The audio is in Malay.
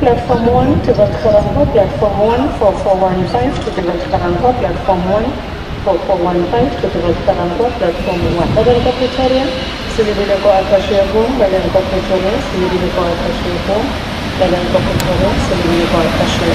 platform 1 to the platform 1 4415 to the Toronto platform 1 4415 to the Toronto platform 1 Badan ke Pretoria Sini bila kau atas ya Badan ke Pretoria Sini bila kau atas ya Badan ke Pretoria Sini bila kau atas ya